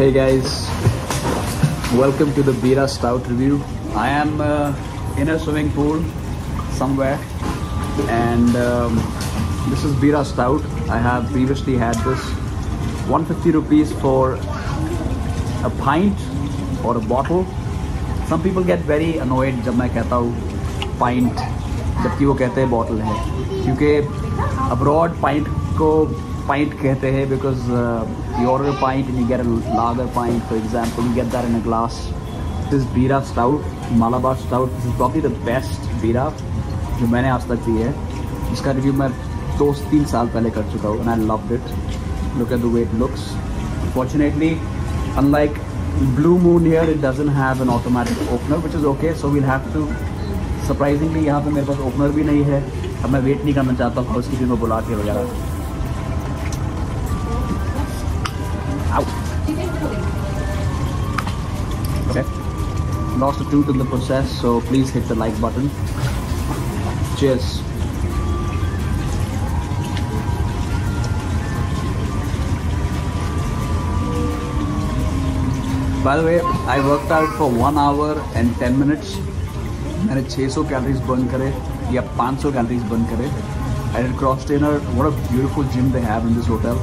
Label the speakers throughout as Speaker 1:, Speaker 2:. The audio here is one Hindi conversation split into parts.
Speaker 1: Hey guys, welcome to the Bira Stout review. I am uh, in a swimming pool somewhere and um, this is Bira Stout. I have previously had this 150 rupees for a pint or a bottle. Some people get very annoyed जब मैं कहता हूँ pint जबकि वो कहते हैं bottle है क्योंकि abroad pint इसको पाइंट कहते हैं because your pint you get lager pint for example you get that in a glass this Bira stout Malabar stout this is properly the best Bira जो मैंने आज तक पी है। इसका रिव्यू मैं दो तीन साल पहले कर चुका हूँ I love it look at the way it looks fortunately unlike Blue Moon here it doesn't have an automatic opener which is okay so we'll have to surprisingly यहाँ पर मेरे पास ओपनर भी नहीं है। अब मैं वेट नहीं करना चाहता हूँ हाउस किसी को बुला के वगैरह। Ow. Okay. Lost a tooth in the process, so please hit the like button. Cheers. By the way, I worked out for one hour and 10 minutes. मैंने 600 कैलोरीज बर्न करे या 500 कैलोरीज बर्न करे I did cross trainer. What a beautiful gym they have in this hotel.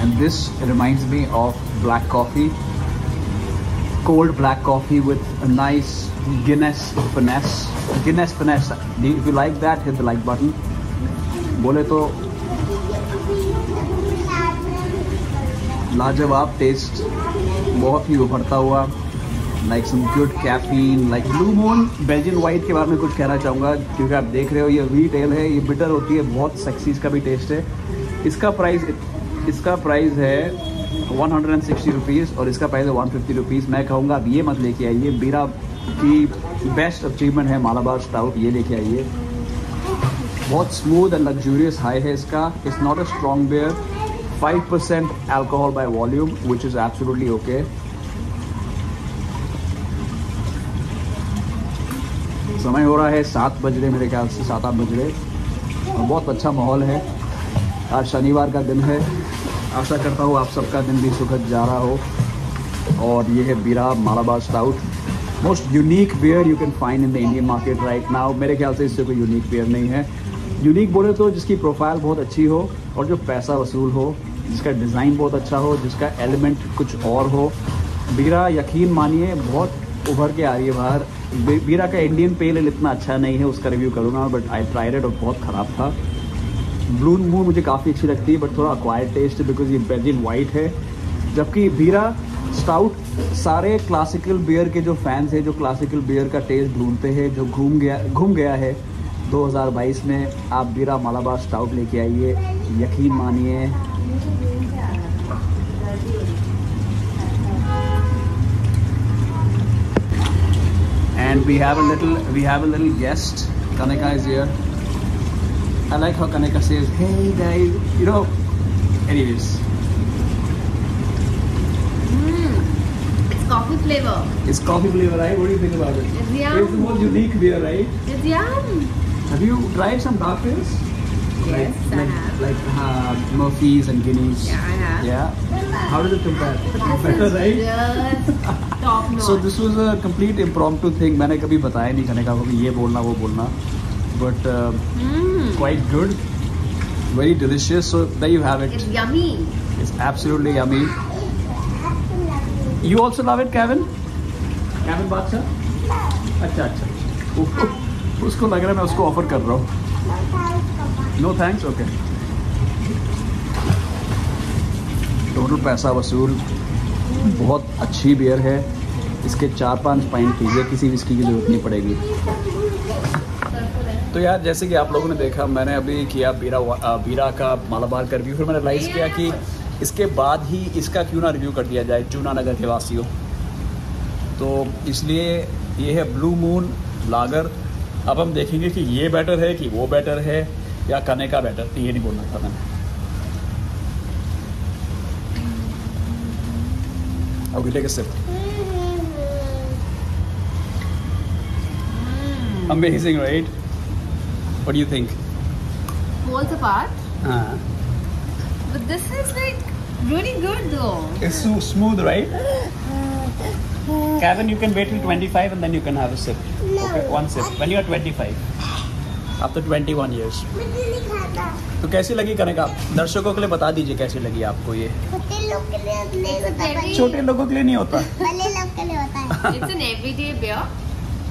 Speaker 1: And this reminds me of black coffee. Cold black coffee with a nice Guinness finesse. Guinness finesse. If you like that, hit the like button. बोले तो लाजवाब टेस्ट बहुत ही उभरता हुआ like some good caffeine like Blue Moon Belgian white के बारे में कुछ कहना चाहूँगा क्योंकि आप देख रहे हो ये एल है ये बिटर होती है बहुत सेक्सी इसका भी टेस्ट है इसका प्राइस इसका प्राइस है one hundred and sixty rupees और इसका प्राइस है वन फिफ्टी रुपीज़ मैं कहूँगा, अब ये मत लेके आइए। बीरा की बेस्ट अचीवमेंट है मालाबार स्टाउट ये लेके आइए। बहुत स्मूथ एंड लग्जूरियस हाई है इसका। It's not a strong beer five percent alcohol by volume which is absolutely okay समय हो रहा है सात बज रहे मेरे ख्याल से, सात आठ बज रहे और बहुत अच्छा माहौल है। आज शनिवार का दिन है। आशा करता हूँ आप सबका दिन भी सुखद जा रहा हो। और ये है Bira Malabar stout most unique beer you can find in the Indian market right now मेरे ख्याल से इससे कोई यूनिक बियर नहीं है। यूनिक बोले तो जिसकी प्रोफ़ाइल बहुत अच्छी हो और जो पैसा वसूल हो, जिसका डिज़ाइन बहुत अच्छा हो, जिसका एलिमेंट कुछ और हो। बीरा यकीन मानिए, बहुत उभर के आ रही है बाहर। बीरा का इंडियन पेल इतना अच्छा नहीं है, उसका रिव्यू करूँगा बट आई ट्राइड और बहुत ख़राब था। ब्लू मून मुझे काफ़ी अच्छी लगती है बट थोड़ा अक्वायर्ड टेस्ट है बिकॉज़ ये बेल्जियन वाइट है। जबकि बीरा स्टाउट सारे क्लासिकल बियर के जो फैंस हैं, जो क्लासिकल बियर का टेस्ट ढूंढते हैं, जो घूम गया घूम गया है 2022 में आप बीरा मालाबार स्टाउट लेके आइए, यकीन मानिए। And we have a little, we have a little guest Kaneka is here I like how Kaneka says hey guys you know anyways
Speaker 2: Mm, it's coffee flavor.
Speaker 1: it's coffee flavor right what do you think about it
Speaker 2: It's yum.
Speaker 1: it's the most unique beer right
Speaker 2: It's yum.
Speaker 1: have you tried some dark beers
Speaker 2: Yes,
Speaker 1: like,
Speaker 2: I
Speaker 1: like,
Speaker 2: have.
Speaker 1: like uh, Murphy's and Guineas
Speaker 2: Yeah, I have.
Speaker 1: yeah how does it compare
Speaker 2: This
Speaker 1: better
Speaker 2: is
Speaker 1: right
Speaker 2: just top notch.
Speaker 1: So this was a complete impromptu thing. मैंने कभी बताया नहीं खाने का को कि ये बोलना वो बोलना but uh,
Speaker 2: Mm,
Speaker 1: Quite good very delicious so there you have it
Speaker 2: it's yummy.
Speaker 1: it's absolutely yummy you also love it Kevin Kevin बादशाह अच्छा अच्छा उ- उसको लग रहा है मैं उसको ऑफ़र कर रहा हूँ नो थैंक्स ओके टोटल पैसा वसूल बहुत अच्छी बियर है इसके चार पाँच पाइंट कीजिए किसी विस्की की ज़रूरत नहीं पड़ेगी तो यार जैसे कि आप लोगों ने देखा मैंने अभी किया बीरा बीरा का मालाबार का रिव्यू फिर मैंने रियलाइज़ किया कि इसके बाद ही इसका क्यों ना रिव्यू कर दिया जाए चूना नगर के वासियों तो इसलिए ये है ब्लू मून लागर अब हम देखेंगे कि ये बेटर है कि वो बेटर है या कने का बेटर ये नहीं बोलना था मैंने Okay, take a sip.
Speaker 2: Mm.
Speaker 1: Amazing, right? What do you think?
Speaker 2: Falls apart.
Speaker 1: Uh,
Speaker 2: But this is like Really good though.
Speaker 1: It's so smooth, right? Kevin, you can wait till 25 and then you can have a sip. No. Okay, one sip. When you are 25. After 21 years. तो कैसी लगी कनका दर्शकों के लिए बता दीजिए कैसी लगी आपको ये
Speaker 3: छोटे लोग के लिए नहीं होता
Speaker 1: छोटे लोगों के लिए नहीं होता
Speaker 3: बड़े लोग के लिए होता है
Speaker 2: It's an everyday beer.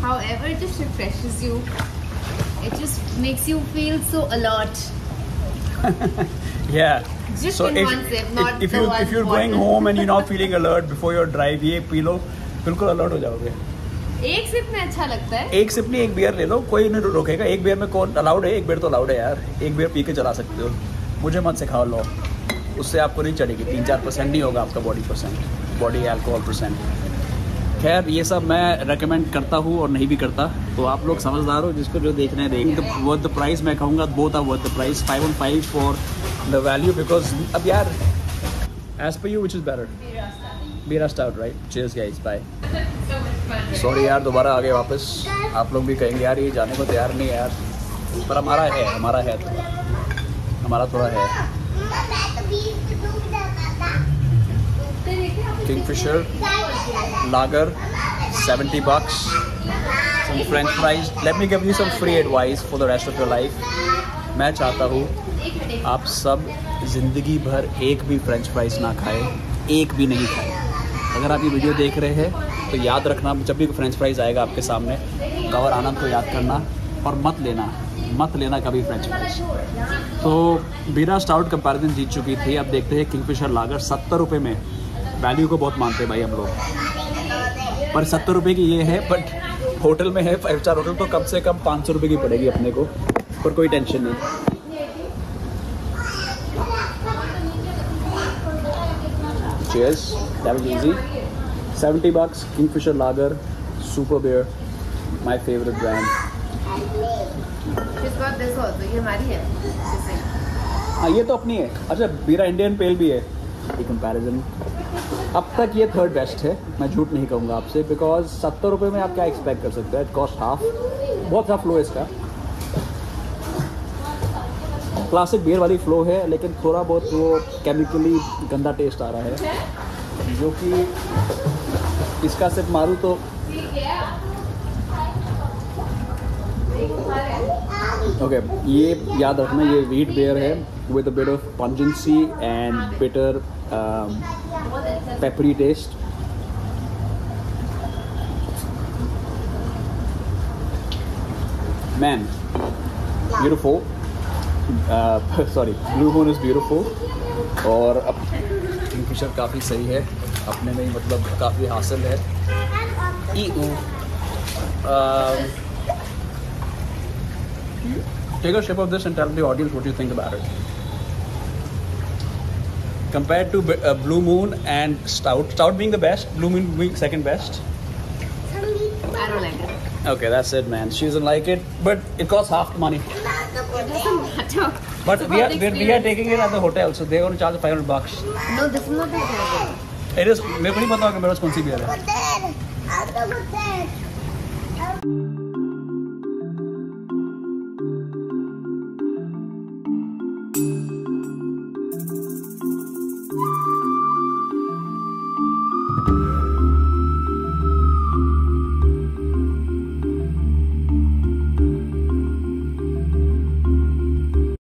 Speaker 2: However, it just refreshes you. It just makes you feel so alert.
Speaker 1: Yeah.
Speaker 2: Just in one sip, not
Speaker 1: if
Speaker 2: the
Speaker 1: you if you're going
Speaker 2: bottle.
Speaker 1: home and you're not feeling alert before your drive, ये पी लो बिल्कुल अलर्ट हो जाओगे
Speaker 2: एक सिप में अच्छा लगता है
Speaker 1: एक सिप नहीं एक बियर ले लो कोई नहीं रोकेगा एक बियर में कौन अलाउड है एक बियर तो अलाउड है यार एक बियर पी के चला सकते हो मुझे मत सिखाओ लो उससे आपको नहीं चढ़ेगी तीन चार परसेंट नहीं होगा आपका body percent body alcohol percent खैर ये सब मैं रेकमेंड करता हूँ और नहीं भी करता तो आप लोग समझदार हो जिसको जो देखना है देख वर्थ द प्राइस मैं कहूँगा both are worth the price five one five for the value because अब यार as per you which is better Bira stout right cheers guys bye sorry यार दोबारा आ गए वापस। आप लोग भी कहेंगे यार ये जाने को तैयार नहीं यार. पर हमारा है हमारा है थोड़ा। हमारा थोड़ा है।
Speaker 3: मैं तो बीच में डूब जाता था
Speaker 1: Kingfisher lager 70 bucks some french fries. Let me give you some free advice for the rest of your life. मैं चाहता हूँ आप सब ज़िंदगी भर एक भी फ्रेंच फ्राइज ना खाए, एक भी नहीं खाए। अगर आप ये वीडियो देख रहे हैं तो याद रखना, जब भी फ्रेंच फ्राइज आएगा आपके सामने गवर आनंद को याद करना और मत लेना मत लेना कभी फ्रेंच फ्राइज तो बिना स्टाउट कंपैरिजन जीत चुकी थी। अब देखते हैं किंगफिशर लागर सत्तर रुपये में। वैल्यू को बहुत मानते हैं भाई हम लोग। पर सत्तर रुपये की ये है बट होटल में है फाइव स्टार होटल तो कम से कम पाँच सौ रुपये की पड़ेगी अपने को पर कोई टेंशन नहीं Cheers. That was easy. 70 bucks, Kingfisher Lager, Super Beer, my favorite brand.
Speaker 2: है
Speaker 1: हाँ ये तो अपनी है अच्छा बीरा इंडियन पेल भी है कंपैरिजन अब तक ये थर्ड बेस्ट है मैं झूठ नहीं कहूँगा आपसे बिकॉज़ सत्तर रुपये में आप क्या एक्सपेक्ट कर सकते हो? कॉस्ट हाफ़ बहुत सा फ्लो है इसका। क्लासिक बियर वाली फ्लो है लेकिन थोड़ा बहुत वो केमिकली गंदा टेस्ट आ रहा है जो कि इसका सिर्फ़ मारूँ तो ओके okay, ये याद रखना ये वीट बेयर है। With a bit of pungency and bitter peppery taste man beautiful sorry Blue Moon is beautiful और अब किंगफिशर काफ़ी सही है। अपने में ही मतलब काफ़ी हासिल है। ई Take a sip of this and tell the audience what you think about it. Compared to uh, Blue Moon and Stout, Stout being the best, Blue Moon being second best.
Speaker 2: I don't like it.
Speaker 1: Okay, that's it, man. She doesn't like it, but it costs half the money.
Speaker 2: It doesn't matter.
Speaker 1: But
Speaker 2: It's
Speaker 1: we are
Speaker 2: about the
Speaker 1: we're, we are
Speaker 2: experience.
Speaker 1: taking it at the hotel, so they're going to charge 500 bucks.
Speaker 2: No, this is not the example.
Speaker 1: It is. मेरे को नहीं पता कि मेरे पास कौन सी beer है.